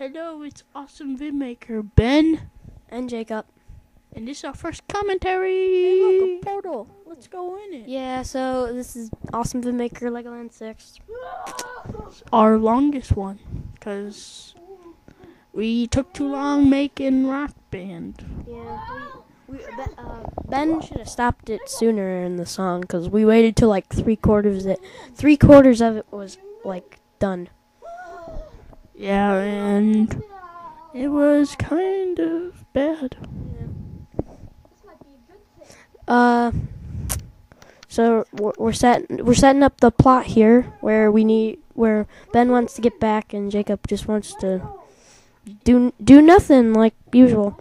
Hello, it's Awesome Vidmaker Ben, And Jacob. and this is our first commentary. Hey, look, a portal. Let's go in it. Yeah, so this is Awesome Vidmaker Legoland 6. Our longest one, cause we took too long making Rock Band. Yeah, we, we, ben, uh, ben should have stopped it sooner in the song because we waited till like three quarters of it. Three quarters of it was like done. Yeah, and it was kind of bad. Uh, so we're, we're set. We're setting up the plot here where we need where Ben wants to get back and Jacob just wants to do do nothing like usual.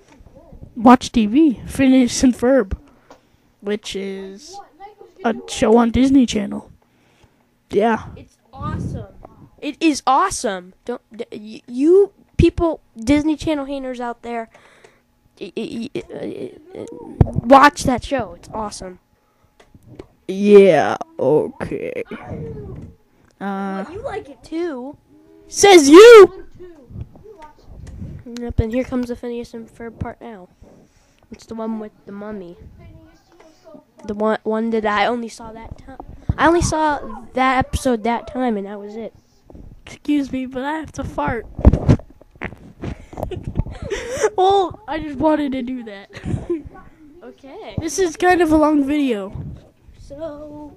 Watch TV, Phineas and Ferb, which is a show on Disney Channel. Yeah. It's awesome. It is awesome. Don't d- y- you people Disney Channel haters out there uh, watch that show. It's awesome. Yeah, okay. Uh, you like it too. says you! Yep, and here comes the Phineas and Ferb part now. It's the one with the mummy. The one one that I only saw that time. I only saw that episode that time, and that was it. Excuse me, but I have to fart. well, I just wanted to do that. Okay. this is kind of a long video. So,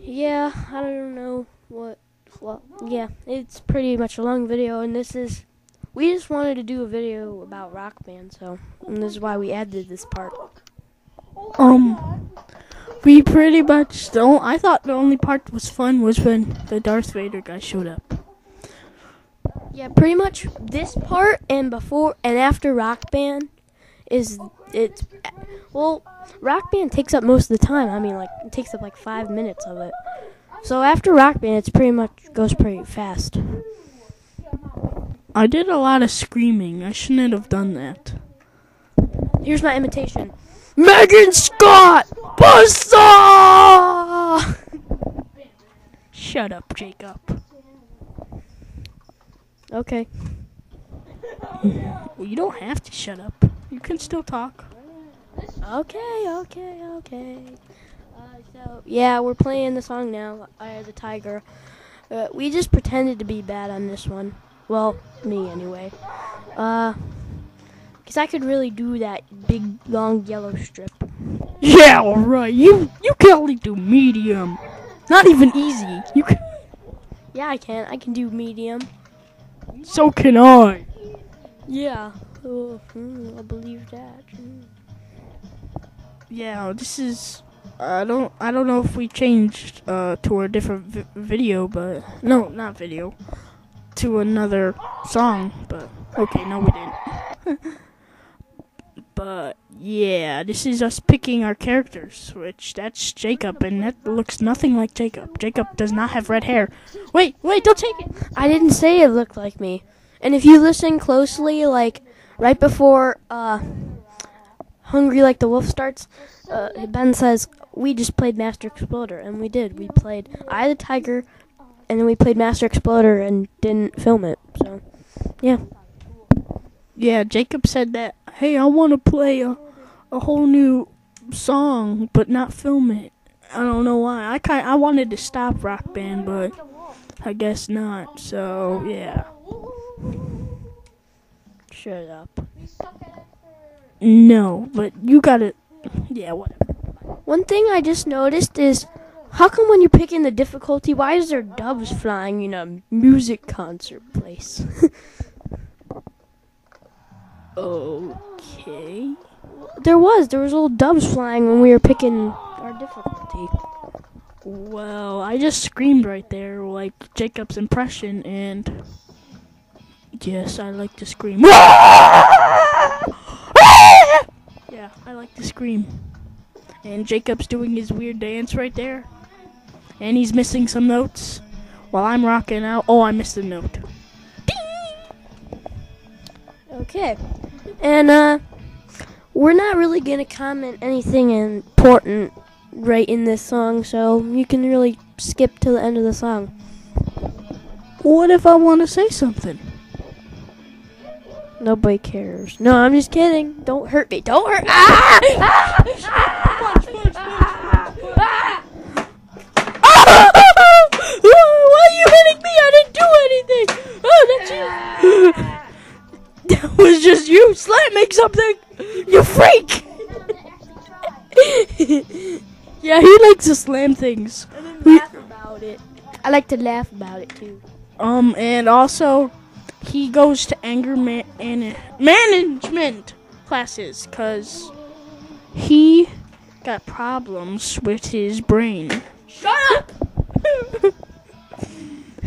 yeah, I don't know what. Well, yeah, it's pretty much a long video, and this is. We just wanted to do a video about Rock Band, so and this is why we added this part. Um, we pretty much don't. I thought the only part was fun was when the Darth Vader guy showed up. Yeah, pretty much this part and before and after Rock Band is it's well, Rock Band takes up most of the time. I mean, like it takes up like five minutes of it. So after Rock Band, it's pretty much goes pretty fast. I did a lot of screaming. I shouldn't have done that. Here's my imitation. Megan Scott! Buzzsaw! Shut up, Jacob. Okay. Well, you don't have to shut up. You can still talk. Okay, okay, okay. Uh, so yeah, we're playing the song now. Of the Tiger. Uh, we just pretended to be bad on this one. Well, me anyway. Uh, cause I could really do that big long yellow strip. Yeah, all right. You you can only do medium. Not even easy. You can. Yeah, I can. I can do medium. So can I. Yeah. Oh, hmm, I believe that. Yeah, this is. I don't. I don't know if we changed uh, to a different vi- video, but no, not video. To another song, but okay, no, we didn't. but yeah, this is us picking our characters, which that's Jacob, and that looks nothing like Jacob. Jacob does not have red hair. Wait, wait, don't take it. I didn't say it looked like me. And if you listen closely, like right before uh, "Hungry Like the Wolf" starts, uh, Ben says, "We just played Master Exploder," and we did. We played "Eye of the Tiger," and then we played Master Exploder and didn't film it. So, yeah. Yeah, Jacob said that. Hey, I want to play a a whole new song, but not film it. I don't know why. I kind I wanted to stop Rock Band, but I guess not. So yeah. Shut up. No, but you gotta. Yeah, whatever. One thing I just noticed is, how come when you're picking the difficulty, why is there doves flying in a music concert place? Okay. there was. There was little doves flying when we were picking our difficulty. Well, I just screamed right there, like Jacob's impression, and yes, I like to scream. yeah, I like to scream. And Jacob's doing his weird dance right there, and he's missing some notes while I'm rocking out. Oh, I missed a note. Okay. And uh we're not really gonna comment anything important right in this song, so you can really skip to the end of the song. What if I want to say something? Nobody cares. No, I'm just kidding. Don't hurt me. Don't hurt. Ah! Ah! Ah! Slamming something. You freak. Yeah, he likes to slam things. laugh about it. I like to laugh about it too. Um, and also, he goes to anger ma- and management classes because he got problems with his brain. Shut up.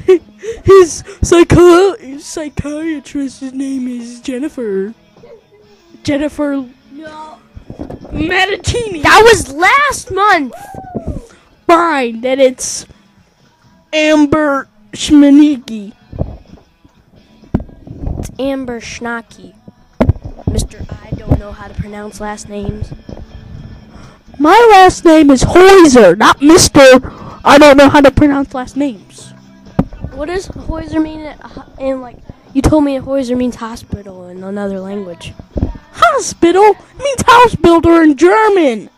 His psycho- psychiatrist's name is Jennifer. Jennifer No. Matatini. That was last month. Fine, then it's Amber Schmaniki. It's Amber Schnacky. Mister, I don't know how to pronounce last names. My last name is Hoiser, not Mister. I don't know how to pronounce last names. What does Hoiser mean? In, in like, you told me Hoiser means hospital in another language. Hospital means house builder in German.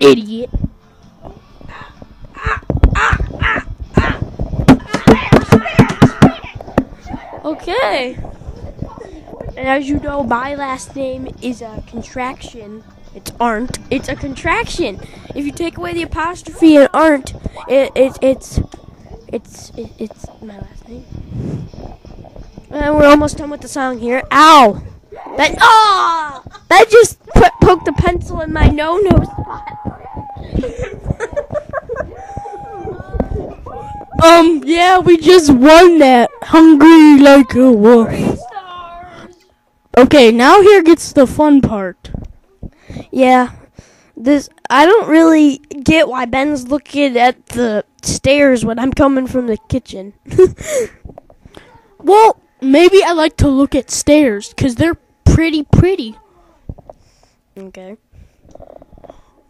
Idiot. Okay. And as you know, my last name is a contraction. It's aren't. It's a contraction. If you take away the apostrophe and aren't, it, it it's it's it, it's my last name. And we're almost done with the song here. Ow! That ah! That just put, poked a pencil in my no no Um, yeah, we just won that. Hungry like a wolf. Okay, now here gets the fun part. Yeah. This I don't really get why Ben's looking at the stairs when I'm coming from the kitchen. Well, maybe I like to look at stairs because they're pretty pretty. okay.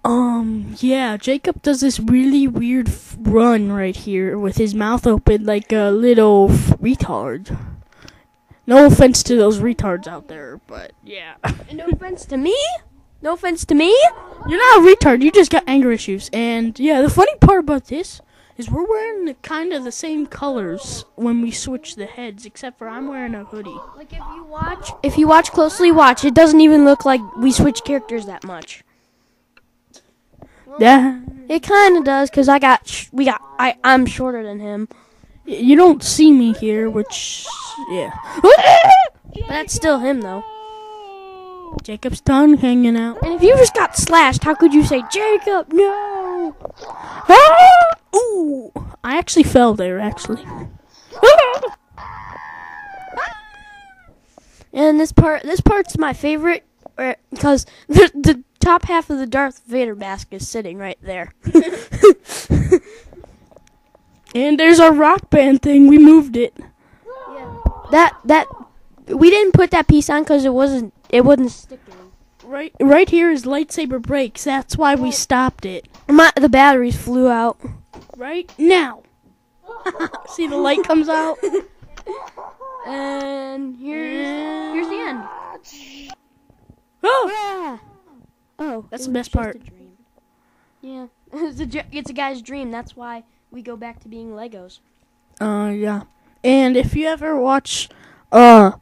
Um, yeah, Jacob does this really weird f- run right here with his mouth open like a little f- retard. No offense to those retards out there, but yeah. No offense to me. No offense to me. You're not a retard, you just got anger issues. And yeah, the funny part about this is we're wearing the, kind of the same colors when we switch the heads, except for I'm wearing a hoodie. Like if you watch, if you watch closely, watch. It doesn't even look like we switch characters that much. Yeah. It kind of does, cause I got, sh- we got, I, I'm shorter than him. You don't see me here, which, yeah. But that's still him though. Jacob's tongue hanging out. And if you just got slashed, how could you say Jacob? No. Ah! I actually fell there. Actually. And this part, this part's my favorite, uh, because the, the top half of the Darth Vader mask is sitting right there. And there's our rock band thing. We moved it. that that we didn't put that piece on because it wasn't it wasn't sticking. Right, right here is lightsaber breaks. That's why we stopped it. My the batteries flew out. Right now. See the light comes out. And here's here's the end. Oh, Yeah. Oh, That's the best part. Yeah, it's a it's a guy's dream. That's why we go back to being Legos. Uh, yeah. And if you ever watch, uh,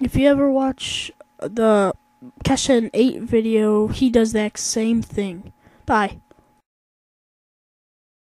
if you ever watch the Kesha 8 video, he does that same thing. Bye.